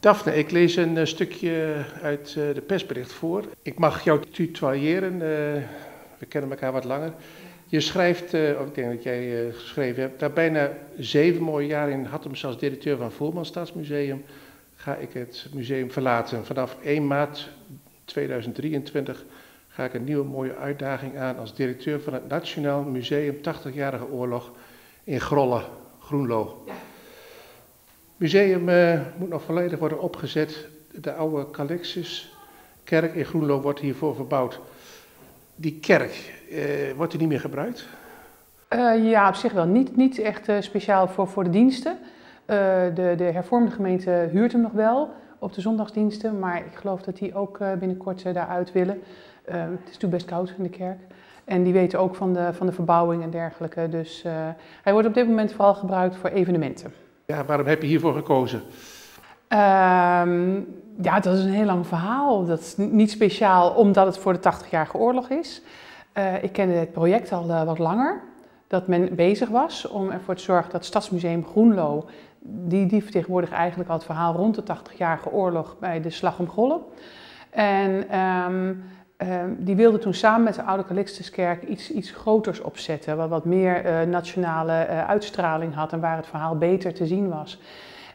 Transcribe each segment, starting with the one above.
Daphne, ik lees een eh, stukje uit eh, de persbericht voor. Ik mag jou tutoyeren, uh, we kennen elkaar wat langer. Je schrijft, of ik denk dat jij geschreven hebt, na bijna zeven mooie jaar in Hattems als directeur van Voerman Stadsmuseum ga ik het museum verlaten. Vanaf 1 maart 2023 ga ik een nieuwe mooie uitdaging aan als directeur van het Nationaal Museum 80-jarige oorlog in Grolle, Groenlo. Museum uh, moet nog volledig worden opgezet. De oude Calixus-kerk in Groenlo wordt hiervoor verbouwd. Die kerk, uh, wordt die niet meer gebruikt? Uh, ja, op zich wel. Niet, niet echt speciaal voor, voor de diensten. de, de hervormde gemeente huurt hem nog wel op de zondagsdiensten, maar ik geloof dat die ook binnenkort daaruit willen. het is natuurlijk best koud in de kerk. En die weten ook van de, van de verbouwing en dergelijke. Dus hij wordt op dit moment vooral gebruikt voor evenementen. Ja, waarom heb je hiervoor gekozen? Um, ja, dat is een heel lang verhaal. Dat is niet speciaal omdat het voor de 80-jarige oorlog is. Uh, ik kende het project al uh, wat langer. Dat men bezig was om ervoor te zorgen dat Stadsmuseum Groenlo, die, die vertegenwoordigt eigenlijk al het verhaal rond de 80-jarige oorlog bij de Slag om Golle. En Ehm, die wilde toen samen met de Oude Calixtuskerk iets, iets groters opzetten, wat wat meer uh, nationale uh, uitstraling had en waar het verhaal beter te zien was.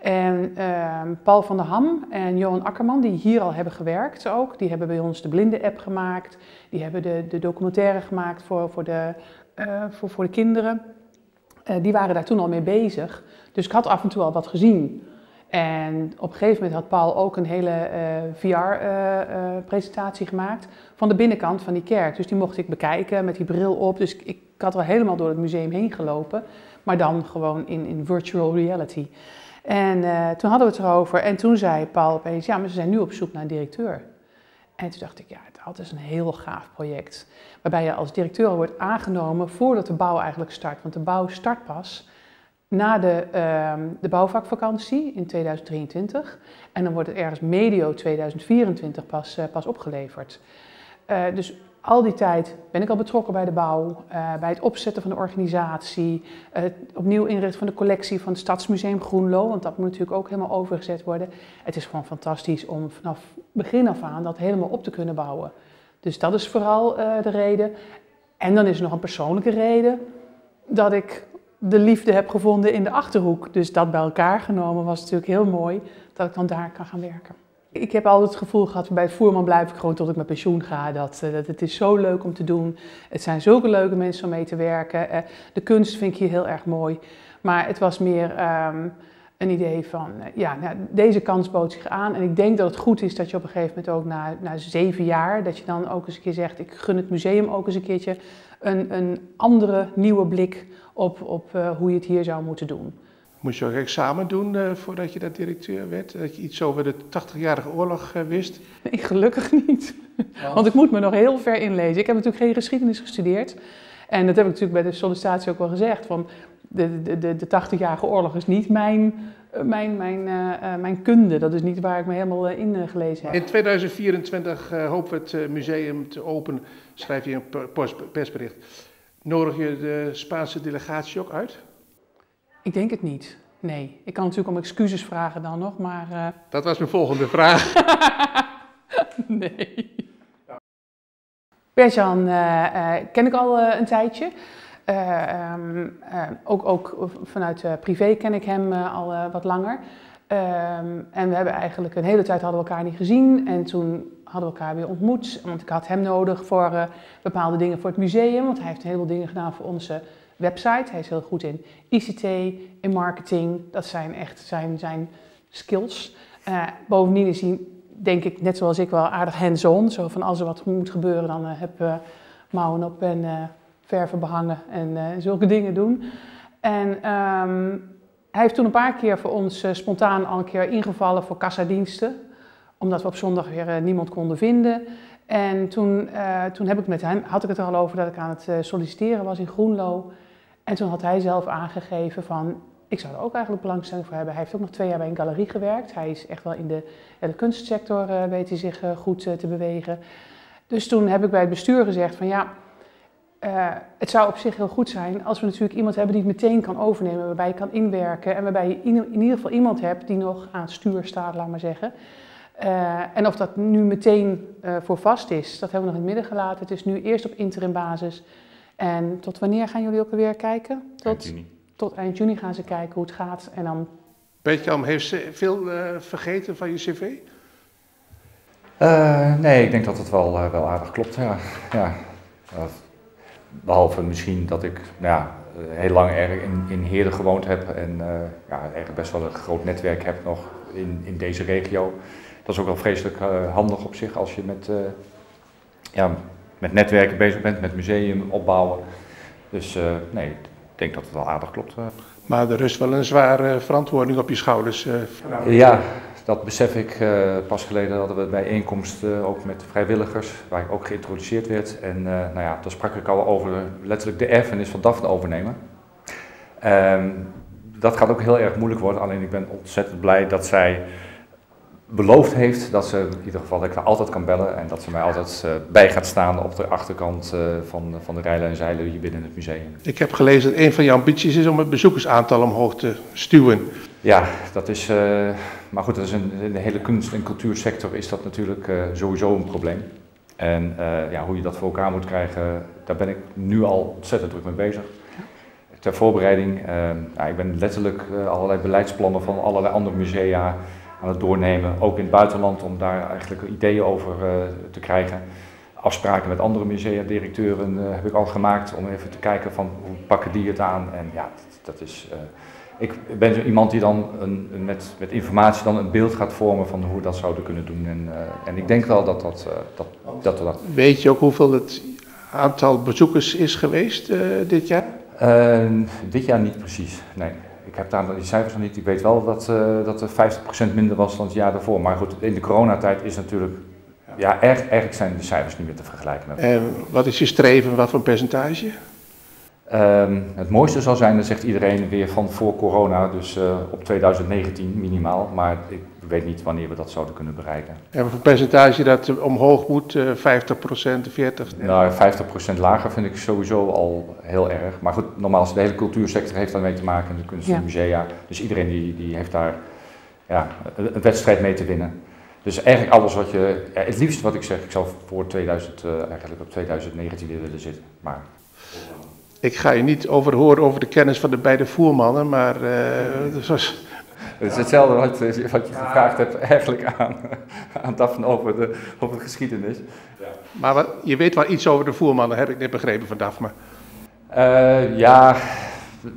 En uh, Paul van der Ham en Johan Akkerman, die hier al hebben gewerkt ook, die hebben bij ons de blinde-app gemaakt, die hebben de, de documentaire gemaakt voor, voor, de, uh, voor, voor de kinderen. die waren daar toen al mee bezig, dus ik had af en toe al wat gezien. En op een gegeven moment had Paul ook een hele eh, VR-presentatie uh, uh, gemaakt van de binnenkant van die kerk. Dus die mocht ik bekijken met die bril op. Dus ik, ik had wel helemaal door het museum heen gelopen, maar dan gewoon in, in virtual reality. En eh, toen hadden we het erover en toen zei Paul opeens, ja, maar ze zijn nu op zoek naar directeur. En toen dacht ik, ja, dat is een heel gaaf project. Waarbij je als directeur wordt aangenomen voordat de bouw eigenlijk start. Want de bouw start pas na de, uh, de bouwvakvakantie in 2023. En dan wordt het ergens medio 2024 pas, uh, pas opgeleverd. Uh, dus al die tijd ben ik al betrokken bij de bouw, uh, bij het opzetten van de organisatie, het opnieuw inrichten van de collectie van het Stadsmuseum Groenlo, want dat moet natuurlijk ook helemaal overgezet worden. Het is gewoon fantastisch om vanaf begin af aan dat helemaal op te kunnen bouwen. Dus dat is vooral de reden. En dan is er nog een persoonlijke reden dat ik de liefde heb gevonden in de achterhoek. Dus dat bij elkaar genomen was natuurlijk heel mooi dat ik dan daar kan gaan werken. Ik heb altijd het gevoel gehad, bij voerman blijf ik gewoon tot ik met pensioen ga. Dat, eh, dat het is zo leuk om te doen. Het zijn zulke leuke mensen om mee te werken. Eh, de kunst vind ik hier heel erg mooi. Maar het was meer um, een idee van, uh, ja, nou, deze kans bood zich aan. En ik denk dat het goed is dat je op een gegeven moment ook na, na zeven jaar, dat je dan ook eens een keer zegt, ik gun het museum ook eens een keertje een, een andere, nieuwe blik op, op uh, hoe je het hier zou moeten doen. Moest je ook examen doen uh, voordat je dat directeur werd? Dat je iets over de 80-jarige oorlog uh, wist? Nee, gelukkig niet. Want? Want ik moet me nog heel ver inlezen. Ik heb natuurlijk geen geschiedenis gestudeerd. En dat heb ik natuurlijk bij de sollicitatie ook wel gezegd. Van de, de, de, de 80-jarige oorlog is niet mijn, mijn, mijn, uh, mijn kunde. Dat is niet waar ik me helemaal in gelezen heb. In 2024 hopen we het museum te openen, schrijf je een persbericht. Nodig je de Spaanse delegatie ook uit? Ik denk het niet. Nee. Ik kan natuurlijk om excuses vragen dan nog, maar. Uh... Dat was mijn volgende vraag. nee. Bertjan uh, uh, ken ik al een tijdje. Um, ook, ook vanuit privé ken ik hem al wat langer. Um, en we hebben eigenlijk een hele tijd hadden we elkaar niet gezien. En toen hadden we elkaar weer ontmoet. Want ik had hem nodig voor bepaalde dingen voor het museum. Want hij heeft een heleboel dingen gedaan voor onze website. Hij is heel goed in ICT, in marketing. Dat zijn echt zijn, zijn skills. Bovendien is hij, denk ik, net zoals ik wel aardig hands-on. Zo van als er wat moet gebeuren, dan uh, heb uh, mouwen op en verven behangen en zulke dingen doen. En um, hij heeft toen een paar keer voor ons spontaan al een keer ingevallen voor kassadiensten omdat we op zondag weer uh, niemand konden vinden. En toen, toen heb ik met hem, had ik het er al over dat ik aan het solliciteren was in Groenlo. En toen had hij zelf aangegeven van, ik zou er ook eigenlijk belangstelling voor hebben. Hij heeft ook nog twee jaar bij een galerie gewerkt. Hij is echt wel in de, de kunstsector, weet hij zich goed te bewegen. Dus toen heb ik bij het bestuur gezegd van ja, Uh, het zou op zich heel goed zijn als we natuurlijk iemand hebben die het meteen kan overnemen, waarbij je kan inwerken en waarbij je in, in ieder geval iemand hebt die nog aan het stuur staat, laat maar zeggen. Uh, en of dat nu meteen uh, voor vast is, dat hebben we nog in het midden gelaten. Het is nu eerst op interim basis. En tot wanneer gaan jullie ook alweer kijken? Tot eind juni. Tot eind juni gaan ze kijken hoe het gaat. En dan... Weet je, heeft ze veel vergeten van je cv? nee, ik denk dat het wel, wel aardig klopt, ja. ja. Behalve misschien dat ik nou ja, heel lang erg in, in Heerden gewoond heb en uh, ja, eigenlijk best wel een groot netwerk heb nog in, in deze regio. Dat is ook wel vreselijk uh, handig op zich als je met, uh, ja, met netwerken bezig bent, met museum opbouwen. Dus nee, ik denk dat het wel aardig klopt. Maar er rust wel een zware verantwoording op je schouders. Ja, dat besef ik. Uh, pas geleden hadden we bijeenkomst uh, ook met vrijwilligers, waar ik ook geïntroduceerd werd. En uh, nou ja, daar sprak ik al over letterlijk de erfenis van Daphne overnemen. Um, dat gaat ook heel erg moeilijk worden, alleen ik ben ontzettend blij dat zij beloofd heeft dat ze in ieder geval dat ik haar altijd kan bellen en dat ze mij altijd bij gaat staan op de achterkant van, van de rijlen en zeilen hier binnen het museum. Ik heb gelezen dat een van je ambities is om het bezoekersaantal omhoog te stuwen. Ja, dat is, uh, maar goed, dat is een, in de hele kunst- en cultuursector is dat natuurlijk sowieso een probleem. En ja, hoe je dat voor elkaar moet krijgen, daar ben ik nu al ontzettend druk mee bezig. Ter voorbereiding, ja, ik ben letterlijk allerlei beleidsplannen van allerlei andere musea aan het doornemen, ook in het buitenland, om daar eigenlijk ideeën over te krijgen. Afspraken met andere musea-directeuren heb ik al gemaakt om even te kijken van hoe pakken die het aan. En ja, dat, dat is ik ben zo iemand die dan een, met, met informatie dan een beeld gaat vormen van hoe we dat zouden kunnen doen. En, uh, en ik denk wel dat dat, uh, dat, dat, dat... Weet je ook hoeveel het aantal bezoekers is geweest uh, dit jaar? dit jaar niet precies, nee. Ik heb daar die cijfers nog niet. Ik weet wel dat, dat er 50% minder was dan het jaar daarvoor. Maar goed, in de coronatijd is natuurlijk... Ja, erg, eigenlijk zijn de cijfers niet meer te vergelijken. Met... En wat is je streven? Wat voor percentage? Um, het mooiste zal zijn, dat zegt iedereen weer van voor corona, dus uh, op 2019 minimaal. Maar ik weet niet wanneer we dat zouden kunnen bereiken. En voor percentage dat omhoog moet, uh, 50% 40 Nou, 50% lager vind ik sowieso al heel erg. Maar goed, normaal de hele cultuursector heeft daarmee te maken, de kunst en ja. musea. Dus iedereen die, die heeft daar ja, een wedstrijd mee te winnen. Dus eigenlijk alles wat je, ja, het liefst wat ik zeg, ik zou voor 2000, uh, eigenlijk op 2019 willen zitten. Maar ik ga je niet over horen over de kennis van de beide voermannen, maar uh, het was... Het is hetzelfde wat, wat je gevraagd hebt eigenlijk aan, aan Daphne over de, over de geschiedenis. Ja. Maar wat, je weet wel iets over de voermannen, heb ik net begrepen van Daphne. Uh, ja,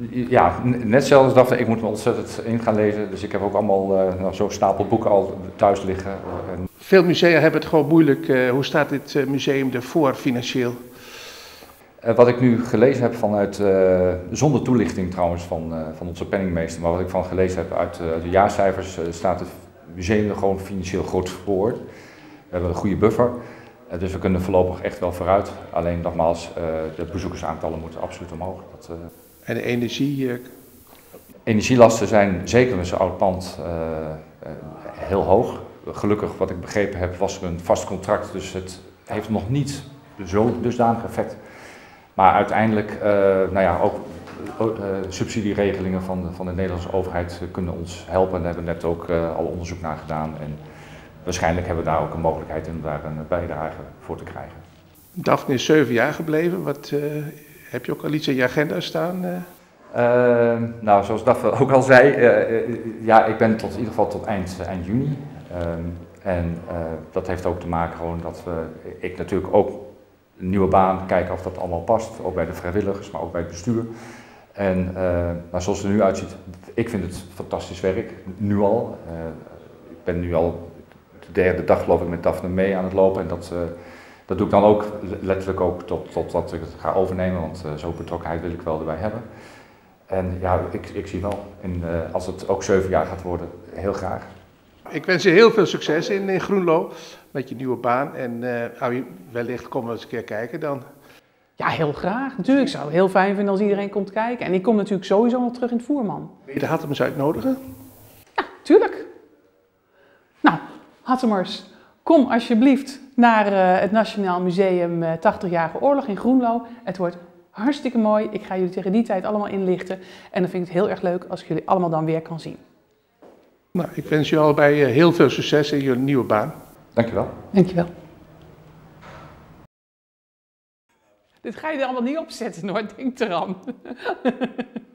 ja, net zoals Daphne, ik moet me ontzettend in gaan lezen. Dus ik heb ook allemaal uh, nou, zo'n stapel boeken al thuis liggen. En... Veel musea hebben het gewoon moeilijk. Uh, hoe staat dit museum ervoor financieel? Uh, wat ik nu gelezen heb vanuit, uh, zonder toelichting trouwens van, uh, van onze penningmeester, maar wat ik van gelezen heb uit de jaarcijfers, staat het museum er gewoon financieel goed voor. We hebben een goede buffer, dus we kunnen voorlopig echt wel vooruit. Alleen nogmaals, de bezoekersaantallen moeten absoluut omhoog. Dat, en de energie? Energielasten zijn zeker met zo'n oud pand heel hoog. Gelukkig, wat ik begrepen heb, was er een vast contract, dus het heeft nog niet zo dusdanig effect. Maar uiteindelijk, uh, nou ja, ook uh, subsidieregelingen van de, van de Nederlandse overheid kunnen ons helpen. Daar hebben we net ook al onderzoek naar gedaan. En waarschijnlijk hebben we daar ook een mogelijkheid om daar een bijdrage voor te krijgen. Daphne is zeven jaar gebleven. Wat, heb je ook al iets in je agenda staan? nou, zoals Daphne ook al zei, ja, ik ben tot, in ieder geval tot eind, eind juni. en dat heeft ook te maken gewoon dat we, ik natuurlijk ook een nieuwe baan, kijken of dat allemaal past. Ook bij de vrijwilligers, maar ook bij het bestuur. En uh, maar zoals het er nu uitziet, ik vind het fantastisch werk, nu al. Uh, ik ben nu al de derde dag geloof ik met Daphne mee aan het lopen. En dat, uh, dat doe ik dan ook letterlijk ook tot, totdat ik het ga overnemen, want zo'n betrokkenheid wil ik wel erbij hebben. En ja, ik, ik zie wel, en, als het ook zeven jaar gaat worden, heel graag. Ik wens je heel veel succes in, in Groenlo met je nieuwe baan. En uh, wellicht komen we eens een keer kijken dan. Ja, heel graag. Natuurlijk zou het heel fijn vinden als iedereen komt kijken. En ik kom natuurlijk sowieso nog terug in het Voerman. Wil je de Hattemers uitnodigen? Ja, tuurlijk. Nou, Hattemers, Kom alsjeblieft naar eh, het Nationaal Museum 80-jarige oorlog in Groenlo. Het wordt hartstikke mooi. Ik ga jullie tegen die tijd allemaal inlichten. En dan vind ik het heel erg leuk als ik jullie allemaal dan weer kan zien. Nou, ik wens je allebei heel veel succes in je nieuwe baan. Dankjewel. Dankjewel. Dit ga je er allemaal niet opzetten hoor, denk eraan.